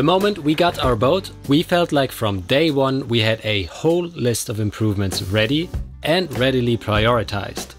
The moment we got our boat, we felt like from day one we had a whole list of improvements ready and readily prioritized.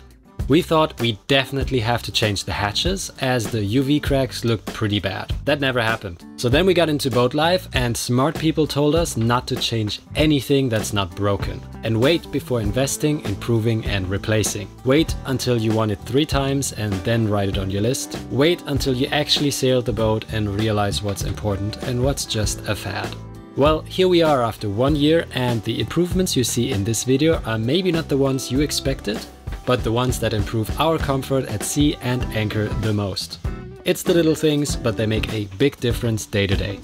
We thought we definitely have to change the hatches as the UV cracks looked pretty bad. That never happened. So then we got into boat life and smart people told us not to change anything that's not broken and wait before investing, improving and replacing. Wait until you want it three times and then write it on your list. Wait until you actually sail the boat and realize what's important and what's just a fad. Well, here we are after one year and the improvements you see in this video are maybe not the ones you expected, but the ones that improve our comfort at sea and anchor the most. It's the little things, but they make a big difference day to day.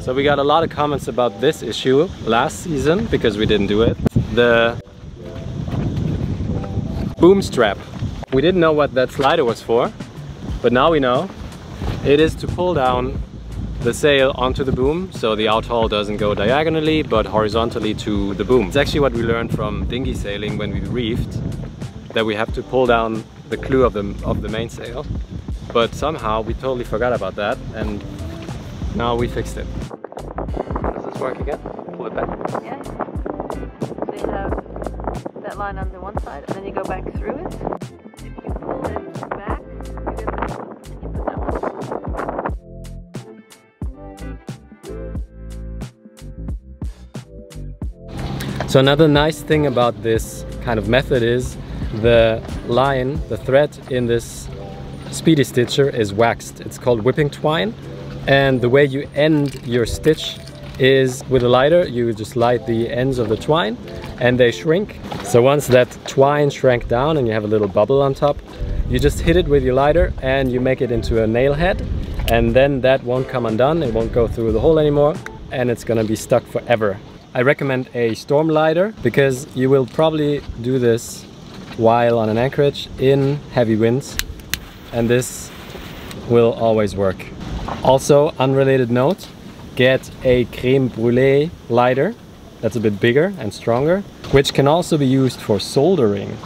So we got a lot of comments about this issue last season because we didn't do it. The boom strap. We didn't know what that slider was for, but now we know. It is to pull down the sail onto the boom so the outhaul doesn't go diagonally but horizontally to the boom. It's actually what we learned from dinghy sailing when we reefed that we have to pull down the clew of the, of the mainsail but somehow we totally forgot about that and now we fixed it. Does this work again? Pull it back? Yeah. So you have that line on the one side and then you go back through it. So another nice thing about this kind of method is the line, the thread in this speedy stitcher is waxed. It's called whipping twine and the way you end your stitch is with a lighter you just light the ends of the twine and they shrink. So once that twine shrank down and you have a little bubble on top you just hit it with your lighter and you make it into a nail head and then that won't come undone, it won't go through the hole anymore and it's gonna be stuck forever. I recommend a storm lighter because you will probably do this while on an anchorage in heavy winds and this will always work. Also, unrelated note, get a creme brulee lighter that's a bit bigger and stronger, which can also be used for soldering.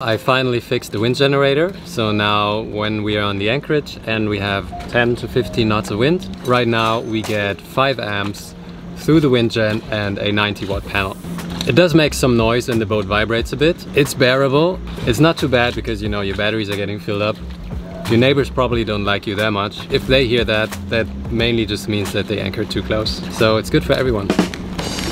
I finally fixed the wind generator, so now when we are on the anchorage and we have 10 to 15 knots of wind, right now we get 5 amps through the wind gen and a 90 watt panel. It does make some noise and the boat vibrates a bit. It's bearable. It's not too bad because you know your batteries are getting filled up. Your neighbors probably don't like you that much. If they hear that, that mainly just means that they anchor too close. So it's good for everyone.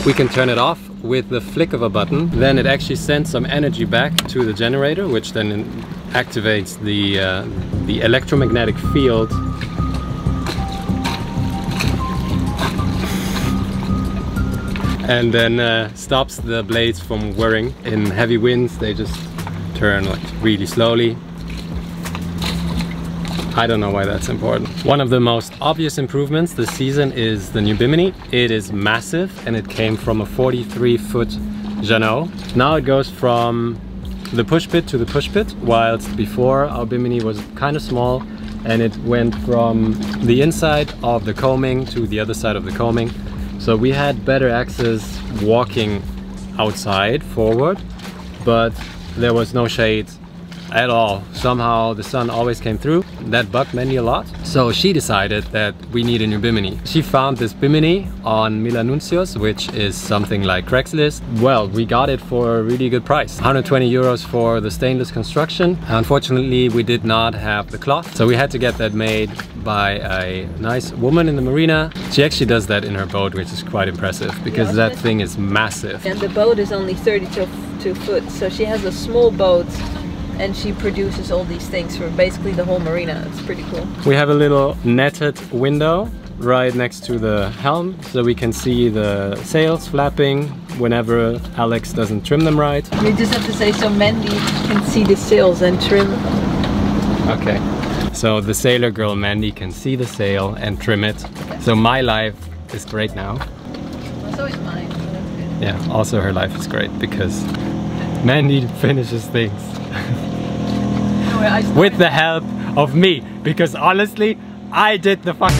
We can turn it off with the flick of a button. Then it actually sends some energy back to the generator, which then activates the, uh, the electromagnetic field and then uh, stops the blades from whirring. In heavy winds they just turn like really slowly. I don't know why that's important. One of the most obvious improvements this season is the new Bimini. It is massive and it came from a 43 foot Jeanneau. Now it goes from the push pit to the push pit, whilst before our Bimini was kind of small and it went from the inside of the coaming to the other side of the coaming. So we had better access walking outside forward, but there was no shade at all. Somehow the sun always came through. That bugged Mandy a lot. So she decided that we need a new Bimini. She found this Bimini on Milanuncios, which is something like Craigslist. Well, we got it for a really good price. 120 euros for the stainless construction. Unfortunately, we did not have the cloth. So we had to get that made by a nice woman in the marina. She actually does that in her boat, which is quite impressive because Yeah, that thing is massive. And the boat is only 32 foot, so she has a small boat and she produces all these things for basically the whole marina. It's pretty cool. We have a little netted window right next to the helm so we can see the sails flapping whenever Alex doesn't trim them right. We just have to say so Mandy can see the sails and trim. Okay. So the sailor girl Mandy can see the sail and trim it. So my life is great now. So is mine. so that's good. Yeah, also her life is great because Mandy finishes things with the help of me because honestly, I did the fuck.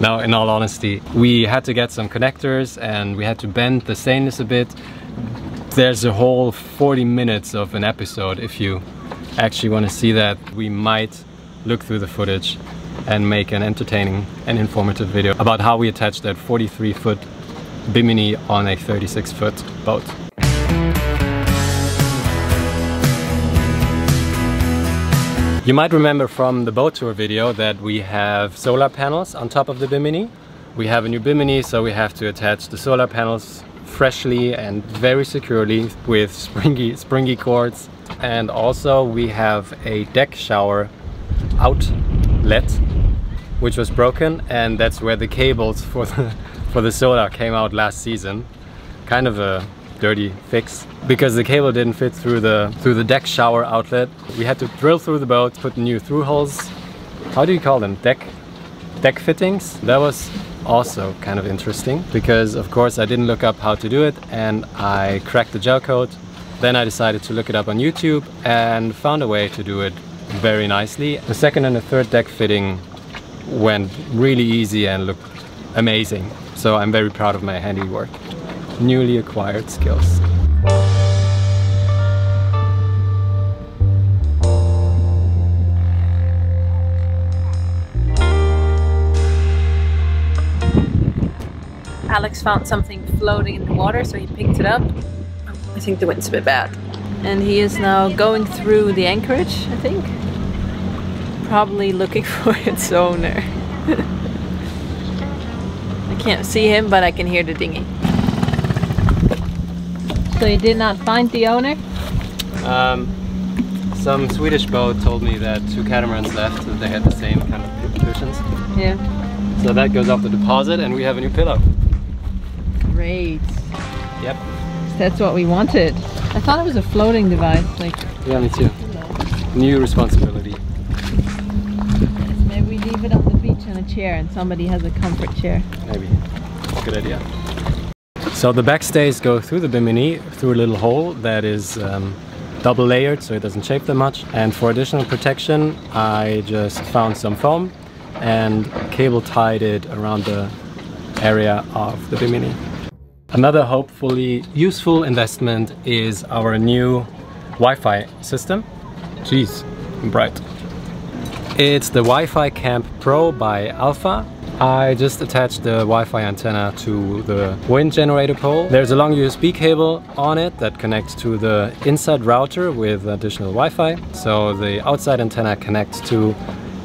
Now, in all honesty, we had to get some connectors and we had to bend the stainless a bit. There's a whole 40 minutes of an episode. If you actually want to see that, we might look through the footage and make an entertaining and informative video about how we attached that 43 foot Bimini on a 36 foot boat. You might remember from the boat tour video that we have solar panels on top of the Bimini. We have a new Bimini, so we have to attach the solar panels freshly and very securely with springy, springy cords. And also we have a deck shower outlet, which was broken, and that's where the cables for the, for the solar came out last season. Kind of a dirty fix because the cable didn't fit through the through the deck shower outlet. We had to drill through the boat, put new through holes. How do you call them? Deck deck fittings. That was also kind of interesting because of course I didn't look up how to do it and I cracked the gel coat. Then I decided to look it up on YouTube and found a way to do it very nicely. The second and the third deck fitting went really easy and looked amazing. So I'm very proud of my handiwork newly acquired skills. Alex found something floating in the water, so he picked it up. I think the wind's a bit bad. And he is now going through the anchorage, I think. Probably looking for its owner. I can't see him, but I can hear the dinghy. So you did not find the owner? Um, some Swedish boat told me that two catamarans left, that they had the same kind of cushions. Yeah. So that goes off the deposit and we have a new pillow. Great. Yep. That's what we wanted. I thought it was a floating device. Like, Yeah, me too. New responsibility. maybe we leave it on the beach on a chair and somebody has a comfort chair. Maybe. Good idea. So the backstays go through the Bimini through a little hole that is um, double layered so it doesn't chafe that much. And for additional protection, I just found some foam and cable tied it around the area of the Bimini. Another hopefully useful investment is our new Wi-Fi system. Jeez, bright. It's the Wi-Fi Camp Pro by Alfa I just attached the Wi-Fi antenna to the wind generator pole. There's a long USB cable on it that connects to the inside router with additional Wi-Fi. So the outside antenna connects to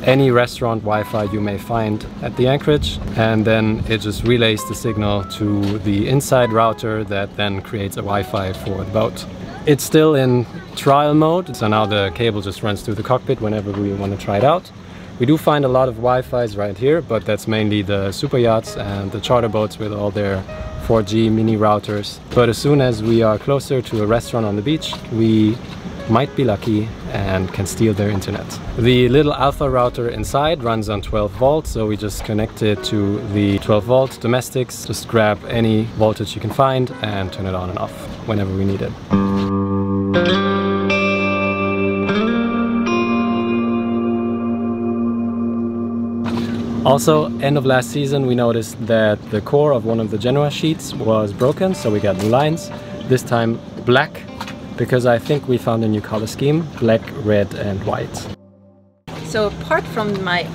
any restaurant Wi-Fi you may find at the anchorage and then it just relays the signal to the inside router that then creates a Wi-Fi for the boat. It's still in trial mode, so now the cable just runs through the cockpit whenever we want to try it out. We do find a lot of Wi-Fi's right here, but that's mainly the super yachts and the charter boats with all their 4G mini routers. But as soon as we are closer to a restaurant on the beach, we might be lucky and can steal their internet. The little Alfa router inside runs on 12 volts, so we just connect it to the 12 volt domestics, just grab any voltage you can find and turn it on and off whenever we need it. Also, end of last season, we noticed that the core of one of the Genoa sheets was broken, so we got new lines. This time black, because I think we found a new color scheme, black, red and white. So apart from my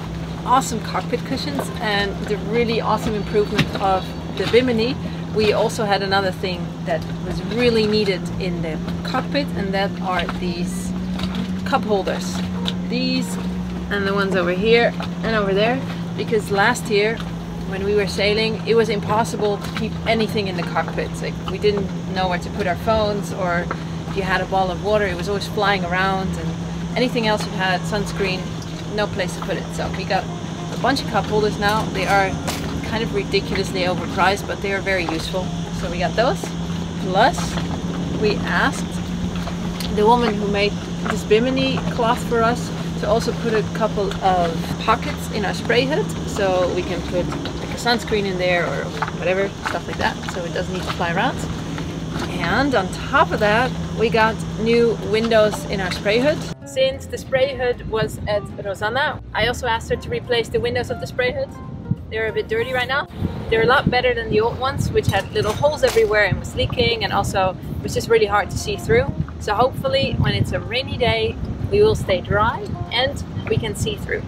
awesome cockpit cushions and the really awesome improvement of the Bimini, we also had another thing that was really needed in the cockpit and that are these cup holders. These and the ones over here and over there because last year when we were sailing it was impossible to keep anything in the cockpit. like we didn't know where to put our phones or if you had a ball of water it was always flying around and anything else you had sunscreen no place to put it. So we got a bunch of cup holders now. They are kind of ridiculously overpriced but they are very useful. So we got those. Plus we asked the woman who made this bimini cloth for us to also put a couple of pockets in our spray hood so we can put like a sunscreen in there or whatever, stuff like that, so it doesn't need to fly around. And on top of that, we got new windows in our spray hood. Since the spray hood was at Rosanna, I also asked her to replace the windows of the spray hood. They're a bit dirty right now. They're a lot better than the old ones, which had little holes everywhere and was leaking and also was just really hard to see through. So hopefully when it's a rainy day, we will stay dry and we can see through.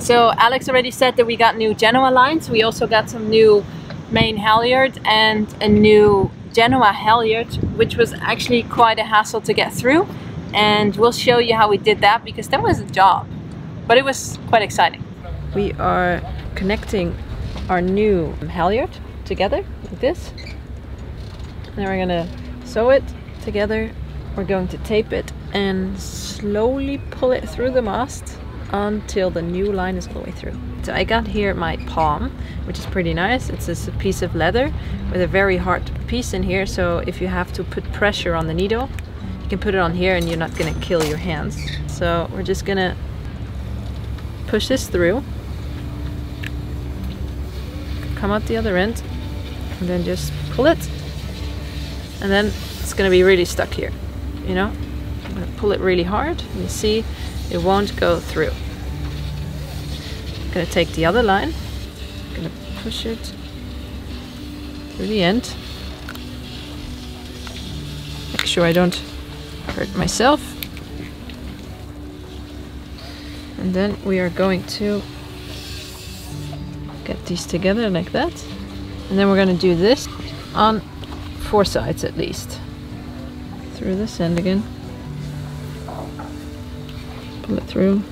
So Alex already said that we got new Genoa lines. We also got some new main halyard and a new Genoa halyard, which was actually quite a hassle to get through. And we'll show you how we did that because that was a job, but it was quite exciting. We are connecting our new halyard together like this. Then we're gonna sew it together. We're going to tape it and slowly pull it through the mast until the new line is all the way through. So I got here my palm, which is pretty nice. It's a piece of leather with a very hard piece in here. So if you have to put pressure on the needle, you can put it on here and you're not gonna kill your hands. So we're just gonna push this through, come out the other end, and then just pull it. And then it's gonna be really stuck here, you know? Pull it really hard you see it won't go through. I'm gonna take the other line, I'm gonna push it through the end. Make sure I don't hurt myself. And then we are going to get these together like that. And then we're gonna do this on four sides at least. Through this end again through.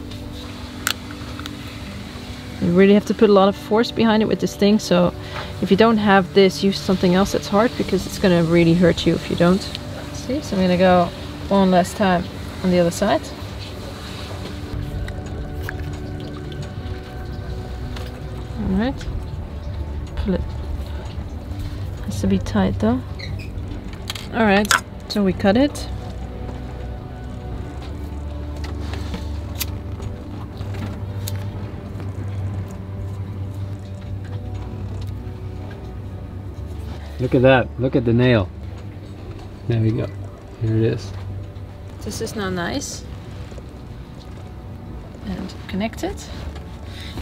You really have to put a lot of force behind it with this thing, so if you don't have this, use something else that's hard because it's gonna really hurt you if you don't. See, so I'm gonna go one last time on the other side. Alright. Pull it. Has to be tight though. Alright, so we cut it. Look at that. Look at the nail. There we go. Here it is. This is now nice and connected.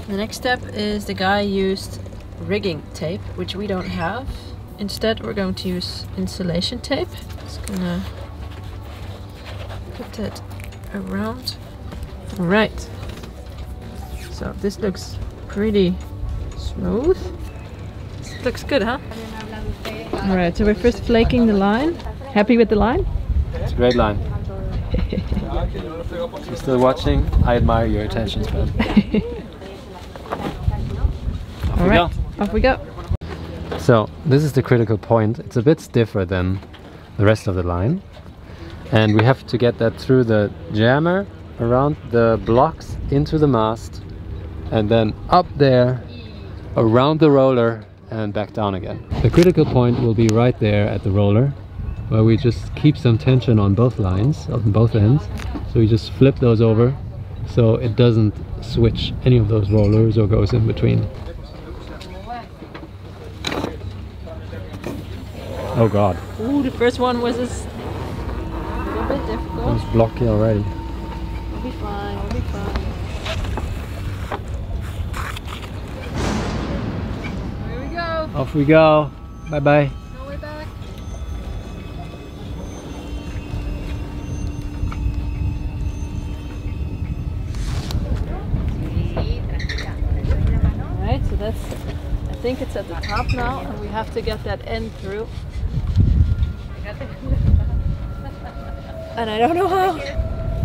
The next step is the guy used rigging tape, which we don't have. Instead, we're going to use insulation tape. Just gonna put that around. All right. So this looks pretty smooth. This looks good, huh? All right, so we're first flaking the line. Happy with the line? It's a great line. if you're still watching, I admire your attention span. Off All we right, go. off we go. So this is the critical point. It's a bit stiffer than the rest of the line. And we have to get that through the jammer, around the blocks, into the mast, and then up there, around the roller, and back down again. The critical point will be right there at the roller, where we just keep some tension on both lines, on both ends. So we just flip those over, so it doesn't switch any of those rollers or goes in between. Oh god, Ooh, the first one was a, s- a little bit it difficult. was blocky already. Off we go. Bye bye. No way back. Alright, so that's, I think it's at the top now, and we have to get that end through. And I don't know how.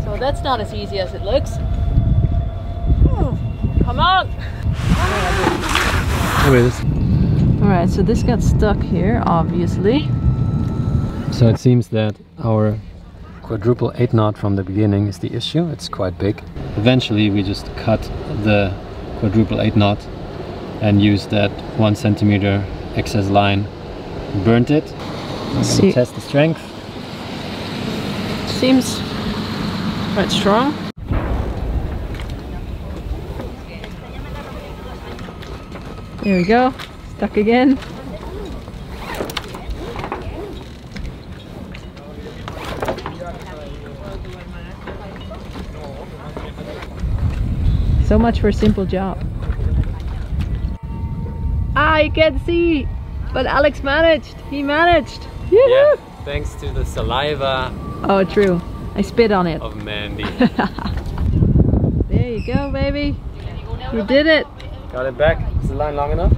So that's not as easy as it looks. Come on! Here it is. Alright, so this got stuck here, obviously. So it seems that our quadruple 8 knot from the beginning is the issue. It's quite big. Eventually we just cut the quadruple 8 knot and used that one centimeter excess line. Burnt it. See. test the strength. Seems quite strong. There we go. Stuck again. So much for a simple job. I can't see. But Alex managed. He managed. Yeah, thanks to the saliva Oh, true. I spit on it. of Mandy. There you go, baby. You did it. Got it back. Is the line long enough?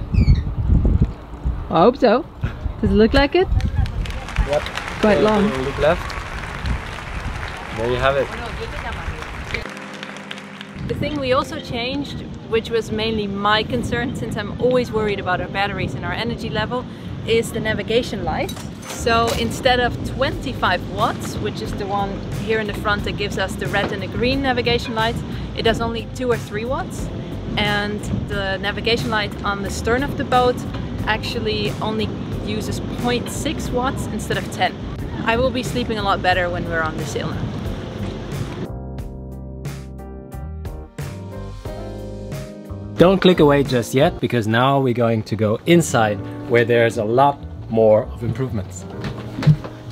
I hope so. Does it look like it? Yep. Quite A long. little loop left. There you have it. The thing we also changed, which was mainly my concern since I'm always worried about our batteries and our energy level, is the navigation light. So instead of 25 watts, which is the one here in the front that gives us the red and the green navigation light, it does only 2 or 3 watts. And the navigation light on the stern of the boat actually only uses 0.6 watts instead of 10. I will be sleeping a lot better when we're on the sail now. Don't click away just yet because now we're going to go inside where there's a lot more of improvements.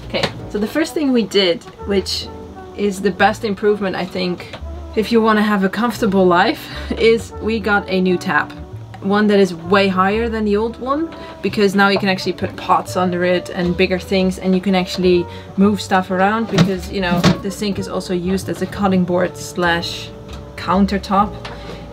Okay, so the first thing we did, which is the best improvement I think if you want to have a comfortable life, is we got a new tap. One that is way higher than the old one because now you can actually put pots under it and bigger things and you can actually move stuff around because you know the sink is also used as a cutting board slash countertop.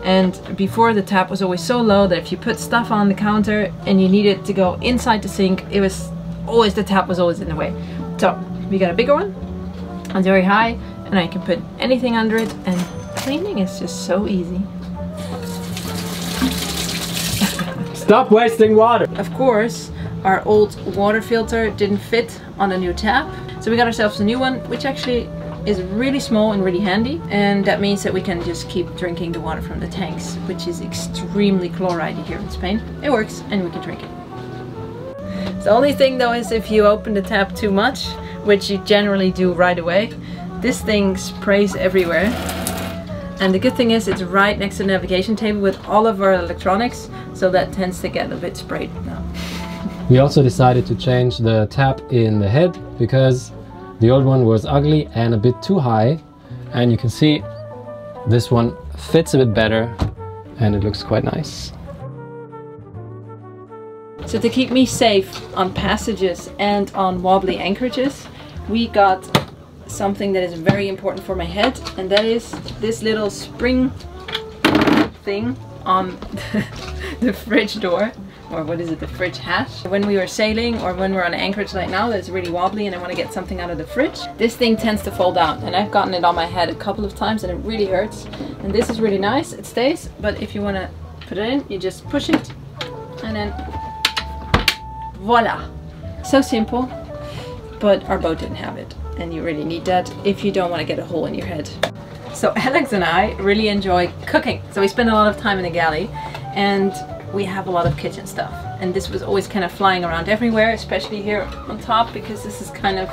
And before the tap was always so low that if you put stuff on the counter and you needed to go inside the sink it was always the tap was always in the way. So we got a bigger one and very high and I can put anything under it and cleaning is just so easy Stop wasting water! of course our old water filter didn't fit on the new tap so we got ourselves a new one which actually is really small and really handy and that means that we can just keep drinking the water from the tanks which is extremely chloride here in Spain. It works and we can drink it. The only thing though is if you open the tap too much which you generally do right away this thing sprays everywhere. And the good thing is it's right next to the navigation table with all of our electronics so that tends to get a bit sprayed now We also decided to change the tap in the head because the old one was ugly and a bit too high and you can see this one fits a bit better and it looks quite nice. So to keep me safe on passages and on wobbly anchorages, we got something that is very important for my head, and that is this little spring thing on the fridge door, or what is it, the fridge hatch. When we were sailing or when we're on anchorage like now that's really wobbly and I want to get something out of the fridge, this thing tends to fall down, and I've gotten it on my head a couple of times and it really hurts. And this is really nice, it stays, but if you want to put it in, you just push it, and then Voila! So simple, but our boat didn't have it. And you really need that if you don't want to get a hole in your head. So Alex and I really enjoy cooking. So we spend a lot of time in the galley and we have a lot of kitchen stuff. And this was always kind of flying around everywhere, especially here on top because this is kind of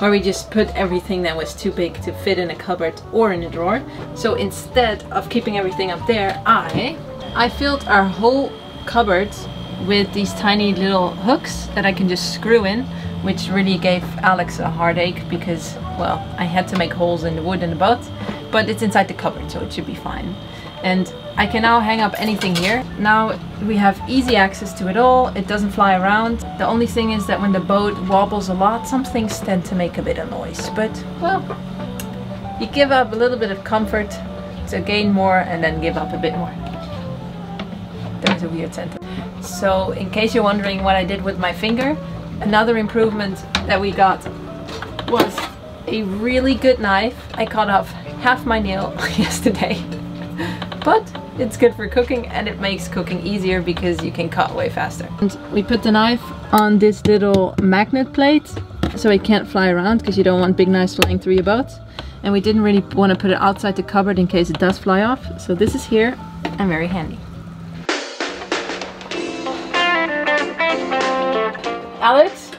where we just put everything that was too big to fit in a cupboard or in a drawer. So instead of keeping everything up there, I I filled our whole cupboard with these tiny little hooks that I can just screw in which really gave Alex a heartache because well I had to make holes in the wood in the boat but it's inside the cupboard so it should be fine and I can now hang up anything here. Now we have easy access to it all. It doesn't fly around. The only thing is that when the boat wobbles a lot some things tend to make a bit of noise. But well you give up a little bit of comfort to gain more and then give up a bit more. There's a weird sentence. So in case you're wondering what I did with my finger, another improvement that we got was a really good knife. I cut off half my nail yesterday, but it's good for cooking and it makes cooking easier because you can cut way faster. And we put the knife on this little magnet plate so it can't fly around because you don't want big knives flying through your boat. And we didn't really want to put it outside the cupboard in case it does fly off. So this is here and very handy. Alex,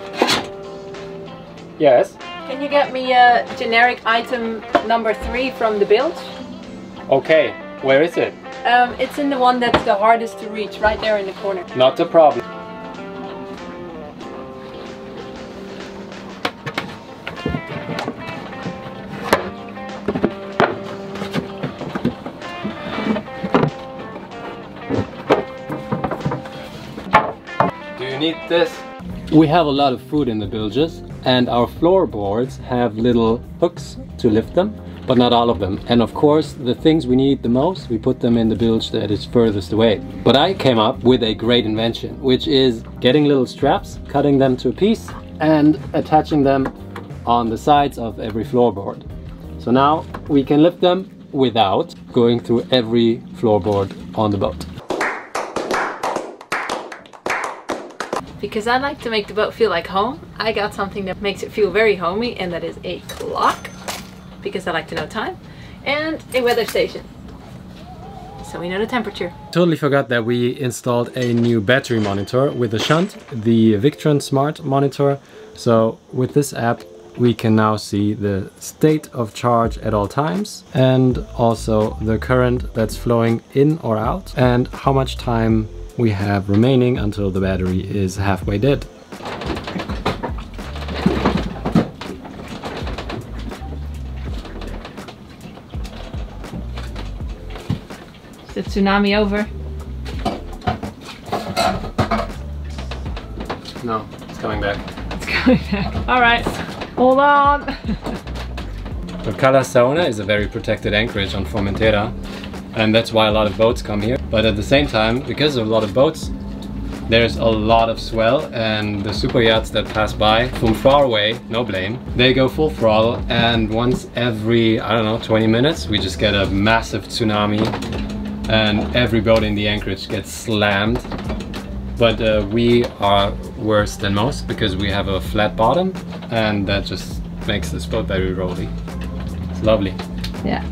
Yes. can you get me a generic item number three from the bilge? Okay, where is it? Um, it's in the one that's the hardest to reach, right there in the corner. Not a problem. Do you need this. We have a lot of food in the bilges and our floorboards have little hooks to lift them, but not all of them. And of course, the things we need the most, we put them in the bilge that is furthest away. But I came up with a great invention, which is getting little straps, cutting them to a piece and attaching them on the sides of every floorboard. So now we can lift them without going through every floorboard on the boat. Because I like to make the boat feel like home, I got something that makes it feel very homey and that is a clock, because I like to know time, and a weather station. So we know the temperature. Totally forgot that we installed a new battery monitor with a shunt, the Victron Smart Monitor. So with this app we can now see the state of charge at all times and also the current that's flowing in or out and how much time we have remaining until the battery is halfway dead. The tsunami over? No, it's coming back. It's coming back. All right, hold on. The Cala Saona is a very protected anchorage on Formentera and that's why a lot of boats come here. But at the same time, because of a lot of boats, there's a lot of swell and the super yachts that pass by from far away, no blame, they go full throttle and once every, I don't know, 20 minutes we just get a massive tsunami and every boat in the anchorage gets slammed. But uh, we are worse than most because we have a flat bottom and that just makes this boat very rolly. It's lovely. Yeah.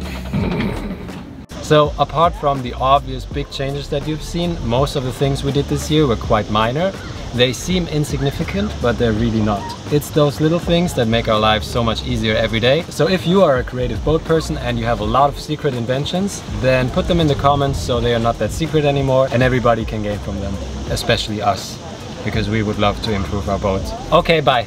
So apart from the obvious big changes that you've seen, most of the things we did this year were quite minor. They seem insignificant, but they're really not. It's those little things that make our lives so much easier every day. So if you are a creative boat person and you have a lot of secret inventions, then put them in the comments so they are not that secret anymore and everybody can gain from them, especially us, because we would love to improve our boats. Okay, bye.